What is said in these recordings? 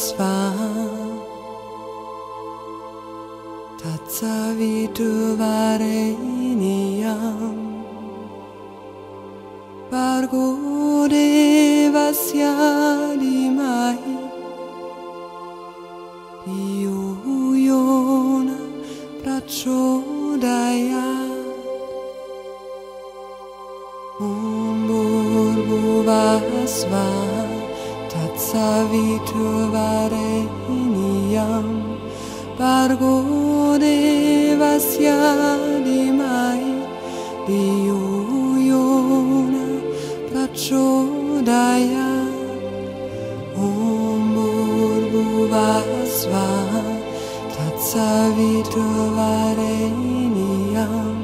sva tatsa vidu vareniyam vargo devasya Bhurvasva Tatsaviturvareniyam Bargo Devasya Dimahi Iyo Yona Prachodayat Om Bhurvasva Tatsaviturvareniyam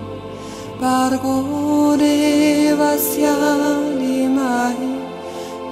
Bargo Devasya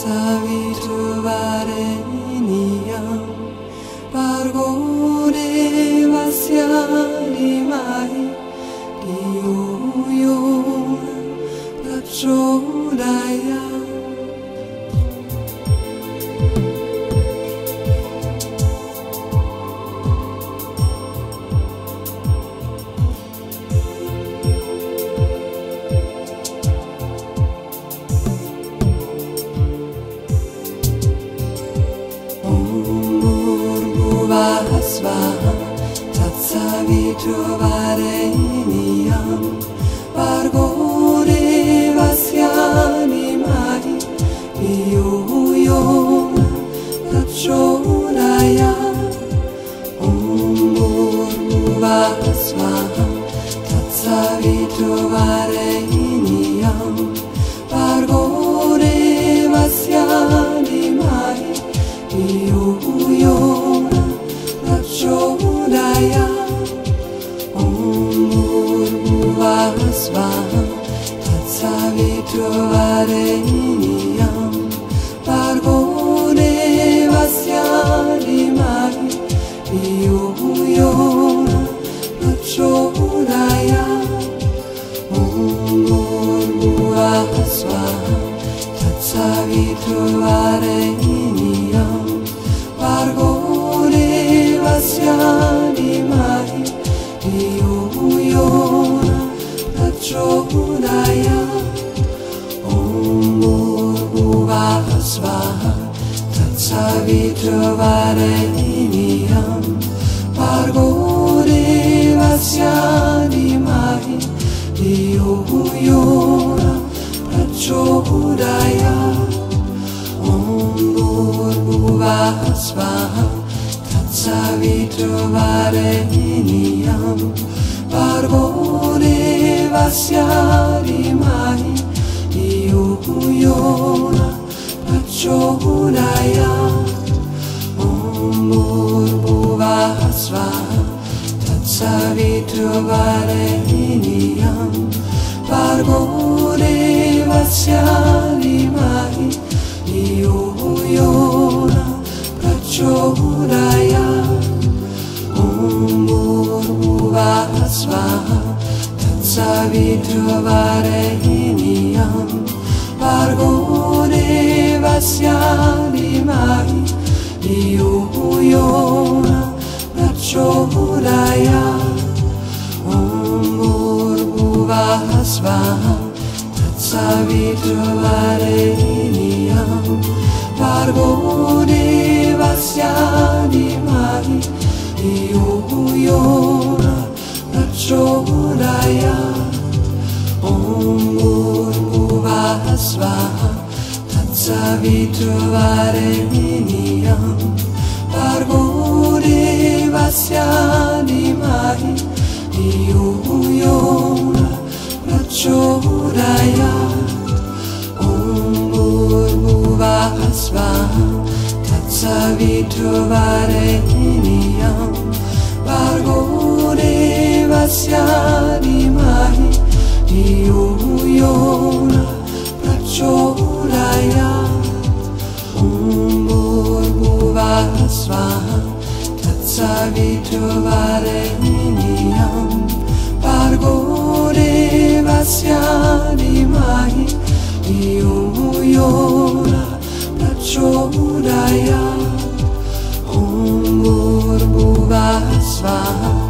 Tatsaviturvareniyam Iyo Yona Prachodayat Prachodayat Om Bhurvasva Tatsaviturvareniyam Bargo Devasya Dimahi Iyo Yona Prachodayat Om Bhurvasva Tatsaviturvareniyam Bargo Devasya Dimahi Iyo Yona Prachodayat Om Bhurvasva Tatsaviturvareniyam Bargo Devasya Dimahi Bhurvasva Tatsaviturvareniyam Bargo Devasya Dimahi Iyo Yona Prachodayat Om Bhurvasva Tatsaviturvareniyam Bargo Devasya Dimahi Iyo Yona Shobhaya Om Bhurbhuva Svaha Tatsaviturvareminiyam Pargo Devasya Dimahi Dhiyo Yo Prachodaya. Om Bhurbhuva Svaha Tatsaviturvareminiyam Pargo Bhurvasvaha Tatsaviturvarenyam Bargo Devasya Dhimahi Dhiyo Yona Prachodayat Om Bhurvasvaha Tatsaviturvarenyam Bargo Devasya Dhimahi Dhiyo Yona Prachodayat Om Bhurvasvaha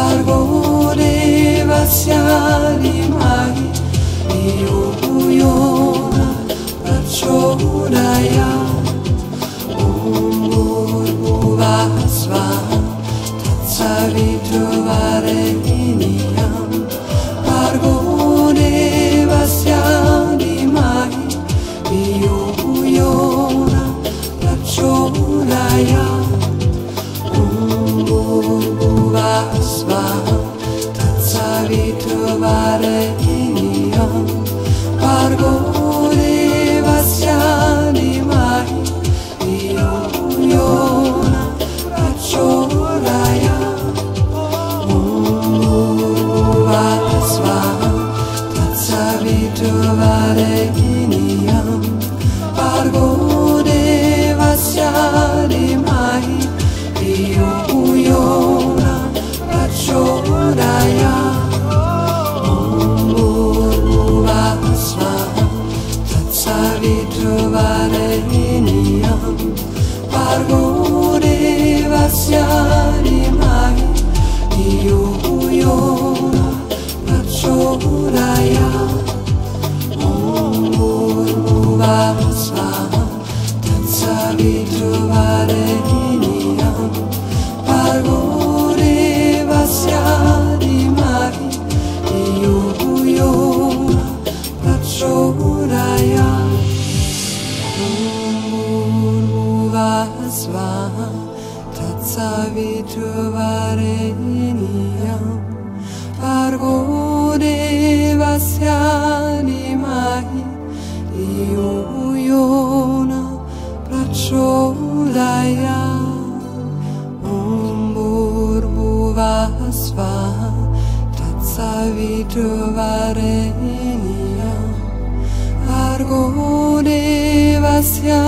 Bargo Devasya Dhimahi Dhiyo Yona Prachodayat Om Bhurvasvaha Tatsaviturvarenyam Dhiyo Yona Prachodayat Om Bhurvasvaha Tatsaviturvarenyam Bargo Devasya